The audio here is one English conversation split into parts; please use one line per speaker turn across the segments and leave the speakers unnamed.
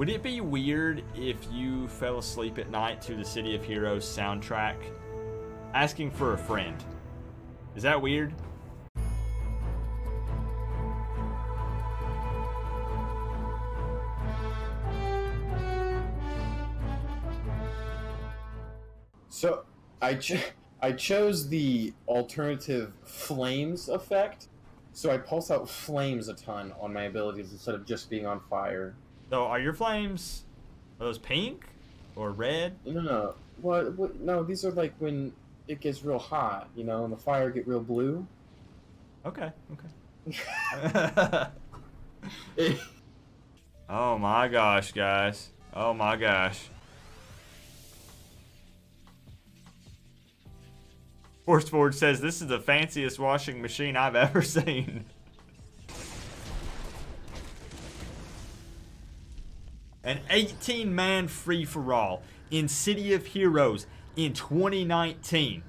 Would it be weird if you fell asleep at night to the City of Heroes soundtrack asking for a friend? Is that weird?
So I ch- I chose the alternative flames effect. So I pulse out flames a ton on my abilities instead of just being on fire.
So are your flames are those pink or red?
No, no, what? What? No, these are like when it gets real hot, you know, and the fire get real blue.
Okay, okay. oh my gosh, guys. Oh my gosh. Force Forge says this is the fanciest washing machine I've ever seen. An 18 man free for all in City of Heroes in 2019.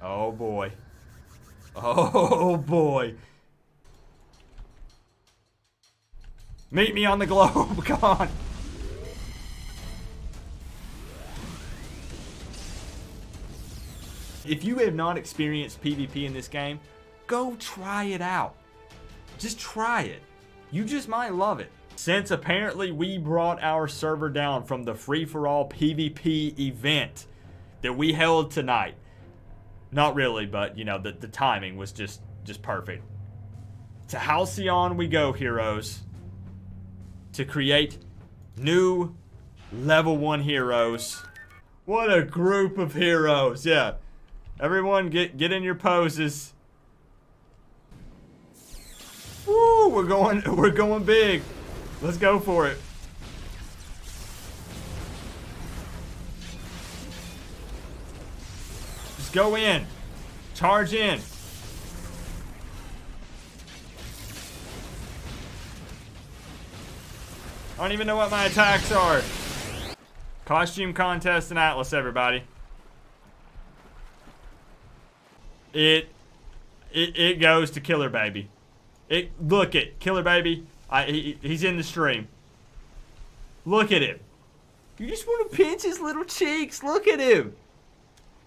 Oh boy. Oh boy. Meet me on the globe. Come on. If you have not experienced PvP in this game, go try it out. Just try it. You just might love it. Since apparently we brought our server down from the free-for-all PvP event that we held tonight. Not really, but you know, the, the timing was just just perfect. To Halcyon we go, heroes. To create new level 1 heroes. What a group of heroes. Yeah. Everyone get get in your poses. We're going we're going big. Let's go for it. Just go in. Charge in. I don't even know what my attacks are. Costume contest and Atlas, everybody. It, it, it goes to Killer Baby. It look at Killer Baby. I he, he's in the stream. Look at him. You just want to pinch his little cheeks. Look at him.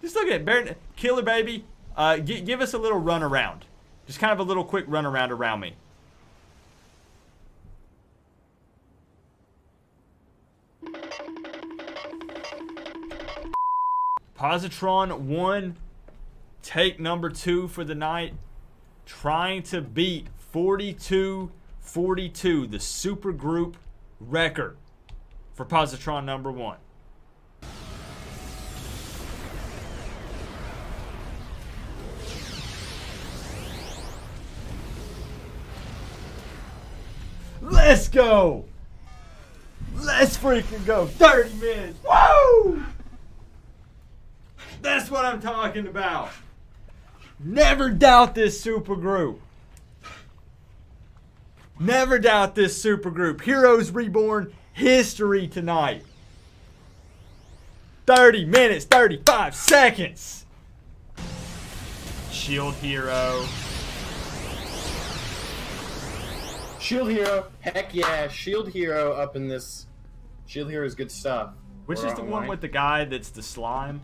Just look at Bear, Killer Baby. Uh, give us a little run around. Just kind of a little quick run around around me. Positron 1 take number two for the night, trying to beat 42 42, the super group record for Positron number one. Let's go! Let's freaking go! 30 minutes! Woo! That's what I'm talking about! Never doubt this super group. Never doubt this super group. Heroes Reborn history tonight. 30 minutes, 35 seconds. Shield Hero.
Shield Hero, heck yeah, Shield Hero up in this. Shield Hero is good stuff.
Which We're is the one with the guy that's the slime?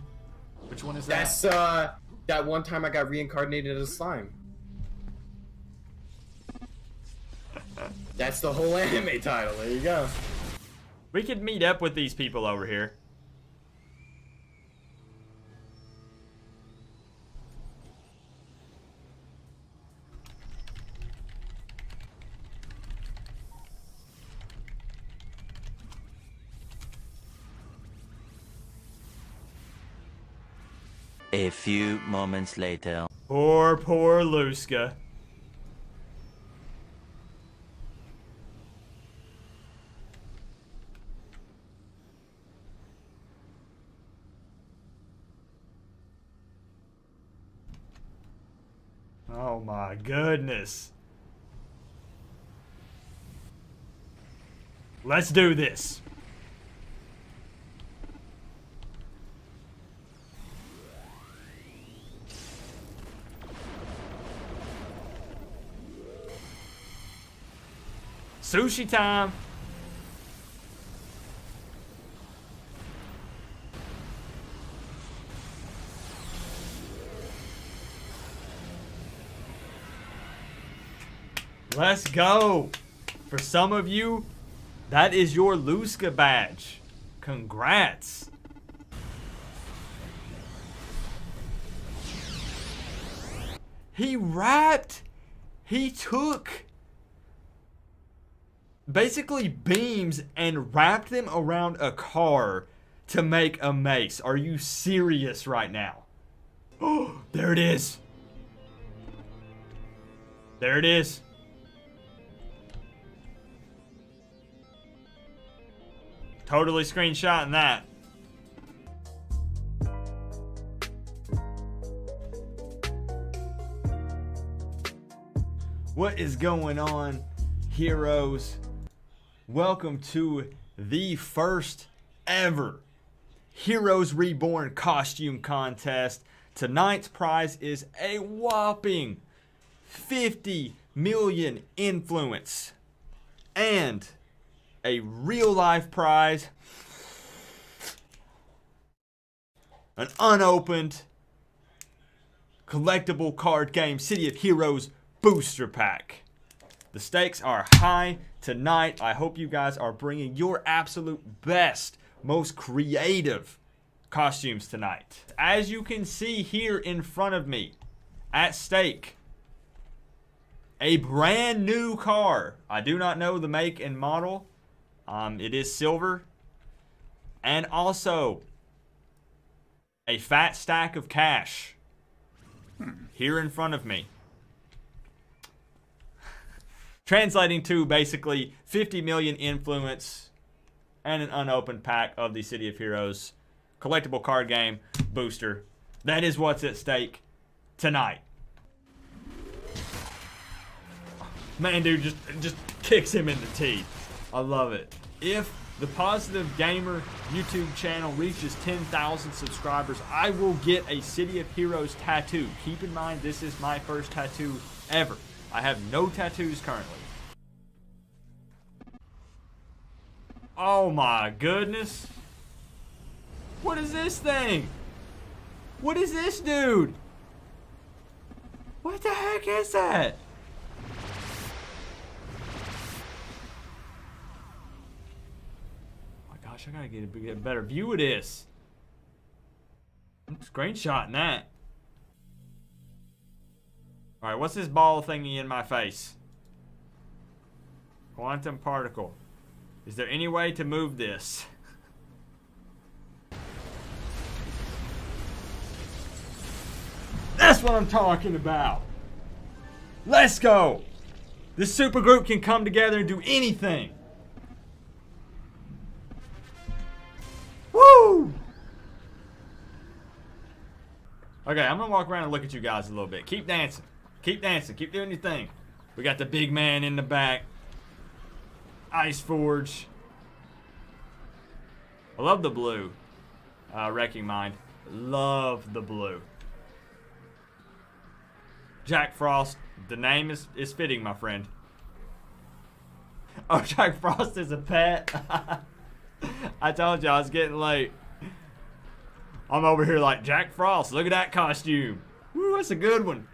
Which one is that?
That's uh that one time I got reincarnated as a slime. That's the whole anime title. There you go.
We could meet up with these people over here.
A few moments later.
Poor, poor Lusca. Oh my goodness. Let's do this. Sushi time. Let's go. For some of you, that is your Lusca badge. Congrats. He wrapped, he took basically beams and wrapped them around a car to make a mace. Are you serious right now? Oh, there it is. There it is. Totally screenshotting that. What is going on, heroes? Welcome to the first ever Heroes Reborn costume contest. Tonight's prize is a whopping 50 million influence and a real life prize, an unopened collectible card game City of Heroes booster pack. The stakes are high tonight. I hope you guys are bringing your absolute best, most creative costumes tonight. As you can see here in front of me, at stake, a brand new car. I do not know the make and model. Um, it is silver. And also a fat stack of cash here in front of me. Translating to basically 50 million influence and an unopened pack of the City of Heroes collectible card game booster. That is what's at stake tonight. Man, dude, just just kicks him in the teeth. I love it. If the Positive Gamer YouTube channel reaches 10,000 subscribers, I will get a City of Heroes tattoo. Keep in mind, this is my first tattoo ever. I have no tattoos currently. Oh my goodness. What is this thing? What is this dude? What the heck is that? Gosh, I gotta get a, get a better view of this. I'm screenshotting that. Alright, what's this ball thingy in my face? Quantum particle. Is there any way to move this? That's what I'm talking about. Let's go. This super group can come together and do anything. Okay, I'm gonna walk around and look at you guys a little bit. Keep dancing. Keep dancing. Keep doing your thing. We got the big man in the back. Ice Forge. I love the blue. Uh, Wrecking Mind. Love the blue. Jack Frost. The name is, is fitting, my friend. Oh, Jack Frost is a pet. I told you I was getting late. I'm over here like Jack Frost. Look at that costume. Woo, that's a good one.